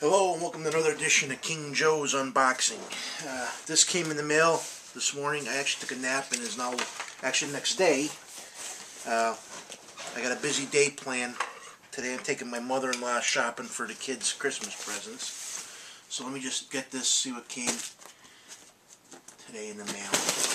Hello and welcome to another edition of King Joe's Unboxing. Uh, this came in the mail this morning. I actually took a nap and is now actually next day. Uh, I got a busy day planned. Today I'm taking my mother-in-law shopping for the kids' Christmas presents. So let me just get this, see what came today in the mail.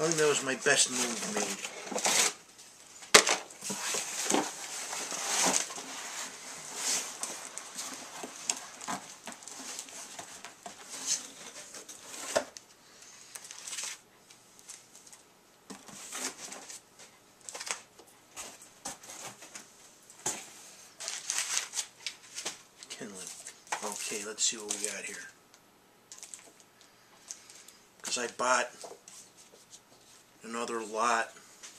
I think that was my best move made. Okay, let's see what we got here. Because I bought another lot,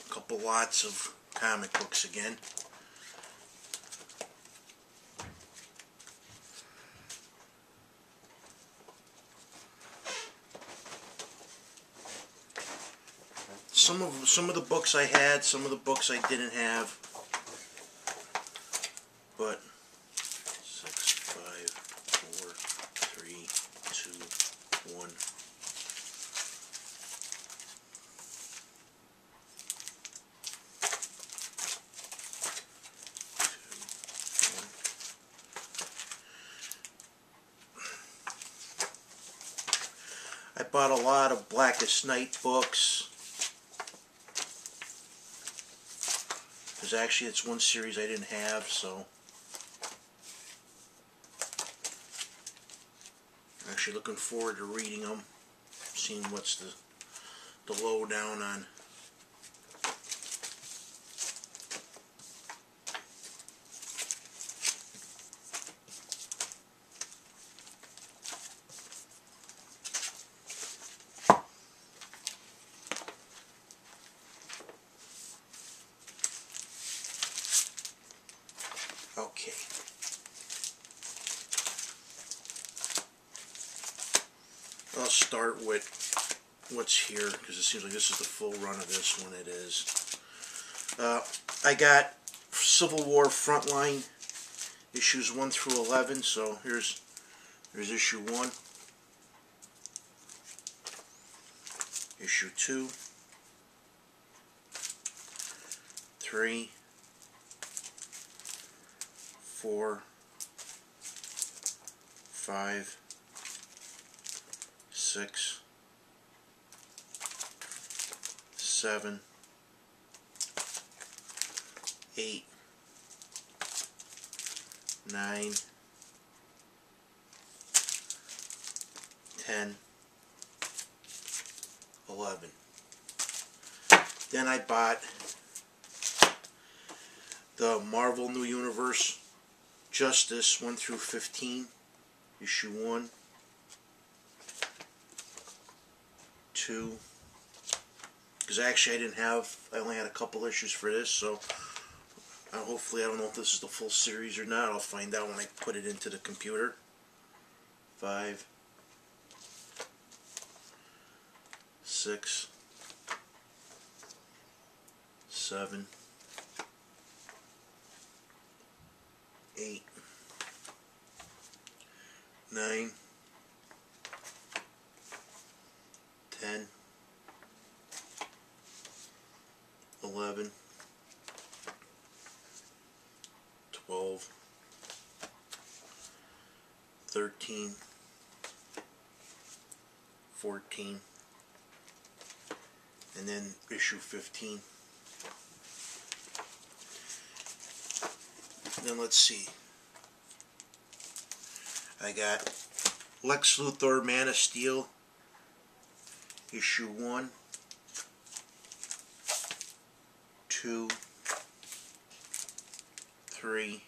a couple lots of comic books again. Some of some of the books I had, some of the books I didn't have. But six, five, four, three, two, one. I bought a lot of Blackest Night books. Because actually it's one series I didn't have, so. I'm actually looking forward to reading them. Seeing what's the, the lowdown on. Okay. I'll start with what's here because it seems like this is the full run of this one. It is. Uh, I got Civil War Frontline issues 1 through 11. So here's here's issue 1, issue 2, 3, four, five, six, seven, eight, nine, ten, eleven. Then I bought the Marvel New Universe Justice 1 through 15, issue 1, 2, because actually I didn't have, I only had a couple issues for this, so uh, hopefully I don't know if this is the full series or not, I'll find out when I put it into the computer. 5, 6, 7, eight, nine, 13, 14, and then issue 15. Then let's see. I got Lex Luthor, Man of Steel, issue 1, 2, 3,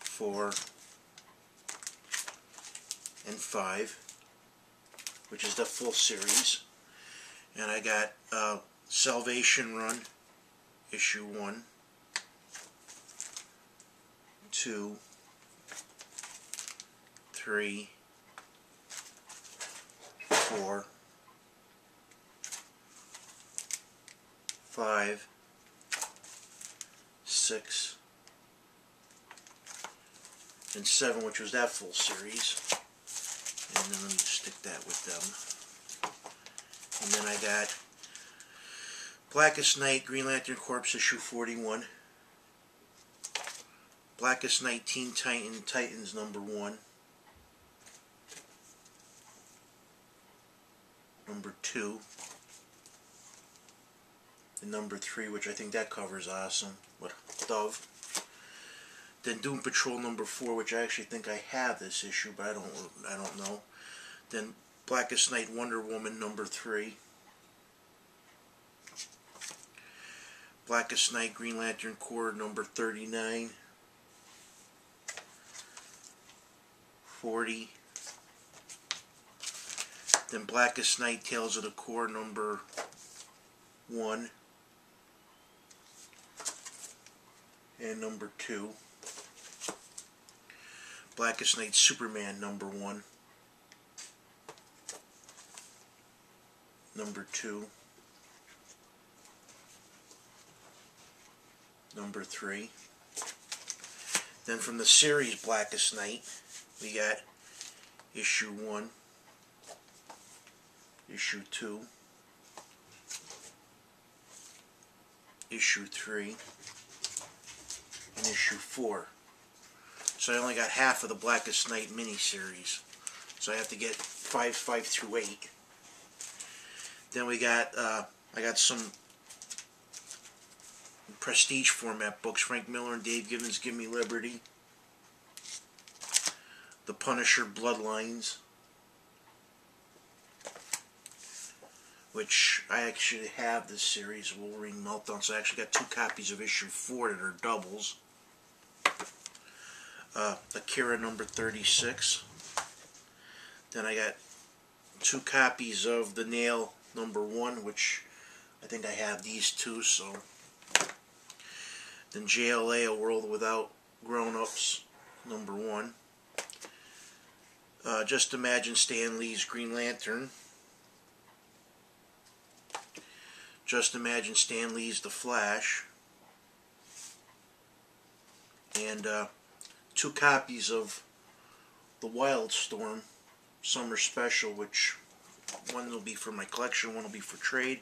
4, and five, which is the full series. And I got uh, Salvation Run, issue one, two, three, four, five, six, and seven, which was that full series. And then let me stick that with them. And then I got Blackest Night, Green Lantern Corps, issue 41. Blackest Night, Teen Titan, Titans number 1. Number 2. And number 3, which I think that cover is awesome. What Dove. Then Doom Patrol number 4, which I actually think I have this issue, but I don't I don't know. Then Blackest Night Wonder Woman number 3. Blackest Night Green Lantern Corps number 39. 40. Then Blackest Night Tales of the Corps number 1. And number 2. Blackest Night Superman number 1. Number 2. Number 3. Then from the series Blackest Night, we got issue 1, issue 2, issue 3, and issue 4. So I only got half of the Blackest Night miniseries. So I have to get 5, 5 through 8. Then we got, uh, I got some prestige format books. Frank Miller and Dave Gibbons Give Me Liberty. The Punisher Bloodlines. Which I actually have this series, Wolverine Meltdown. So I actually got two copies of issue 4 that are doubles. Uh, Akira number 36. Then I got two copies of The Nail number 1, which I think I have these two, so then JLA, A World Without Grown-Ups, number one. Uh, Just Imagine Stan Lee's Green Lantern. Just Imagine Stan Lee's The Flash. And uh, two copies of The Wildstorm Summer Special, which one will be for my collection, one will be for trade.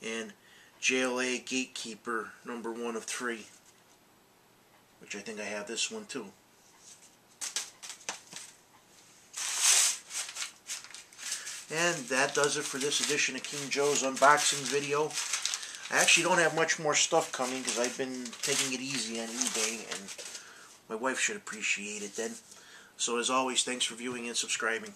And JLA Gatekeeper number one of three, which I think I have this one too. And that does it for this edition of King Joe's unboxing video. I actually don't have much more stuff coming because I've been taking it easy on eBay and my wife should appreciate it then. So as always, thanks for viewing and subscribing.